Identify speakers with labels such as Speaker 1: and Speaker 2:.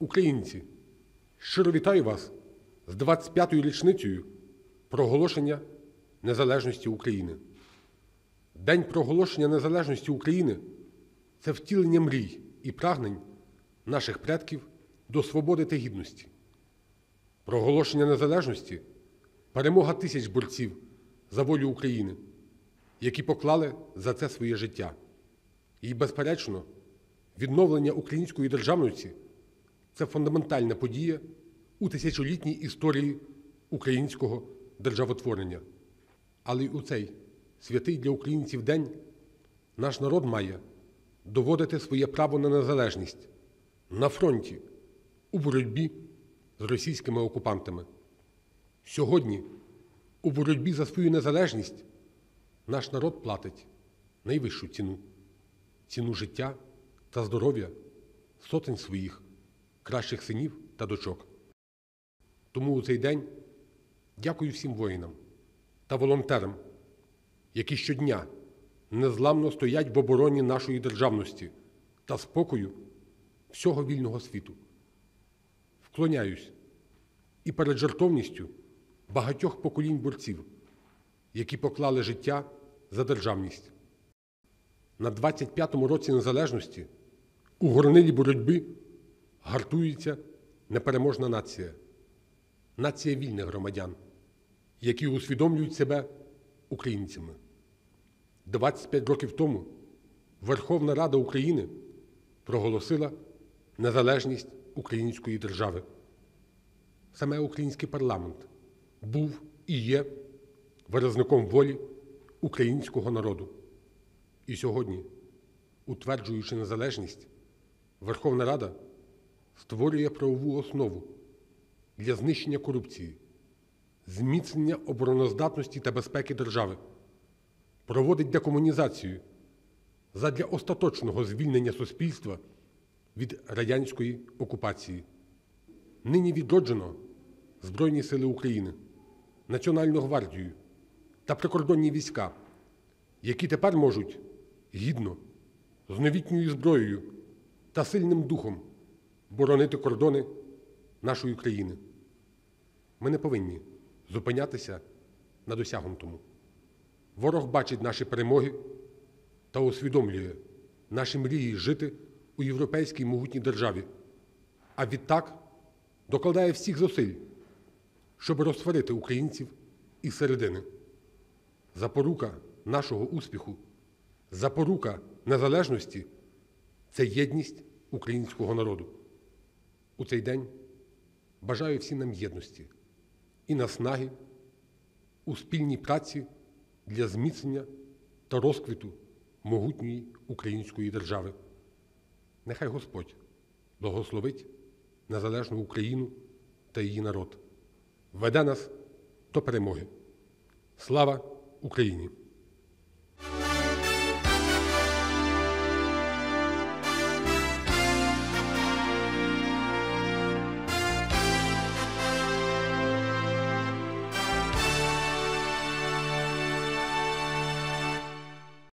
Speaker 1: Українці, щиро вітаю вас з 25-ю річницею проголошення незалежності України. День проголошення незалежності України це втілення мрій і прагнень наших предків до свободи та гідності. Проголошення незалежності перемога тисяч борців за волю України, які поклали за це своє життя. І, безперечно, відновлення української державності це фундаментальна подія у тисячолітній історії українського державотворення. Але й у цей святий для українців день наш народ має доводити своє право на незалежність на фронті у боротьбі з російськими окупантами. Сьогодні у боротьбі за свою незалежність наш народ платить найвищу ціну ціну життя та здоров'я сотень своїх кращих синів та дочок. Тому у цей день дякую всім воїнам та волонтерам, які щодня незламно стоять в обороні нашої державності та спокою всього вільного світу. Вклоняюсь і перед жертовністю багатьох поколінь борців, які поклали життя за державність. На 25-му році незалежності у горнилі боротьби гартується непереможна нація, нація вільних громадян, які усвідомлюють себе українцями. 25 років тому Верховна Рада України проголосила незалежність української держави. Саме український парламент був і є виразником волі українського народу. І сьогодні, утверджуючи незалежність, Верховна Рада створює правову основу для знищення корупції, зміцнення обороноздатності та безпеки держави, проводить декомунізацію задля остаточного звільнення суспільства від радянської окупації. Нині відроджено Збройні Сили України, Національну гвардію та прикордонні війська, які тепер можуть гідно, з новітньою зброєю та сильним духом боронити кордони нашої країни. Ми не повинні зупинятися на досягнутому. Ворог бачить наші перемоги та усвідомлює наші мрії жити у європейській могутній державі, а відтак докладає всіх зусиль, щоб розсварити українців із середини. Запорука нашого успіху, запорука незалежності це єдність українського народу. У цей день бажаю всім нам єдності і наснаги у спільній праці для зміцнення та розквіту могутньої української держави. Нехай Господь благословить незалежну Україну та її народ, веде нас до перемоги. Слава Україні!